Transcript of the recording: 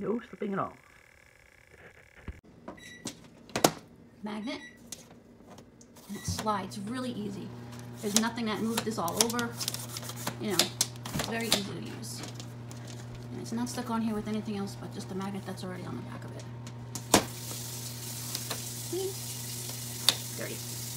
No slipping at all. Magnet. And it slides really easy. There's nothing that moves this all over. You know, it's very easy to use. And it's not stuck on here with anything else but just the magnet that's already on the back of it. Whee! There it is.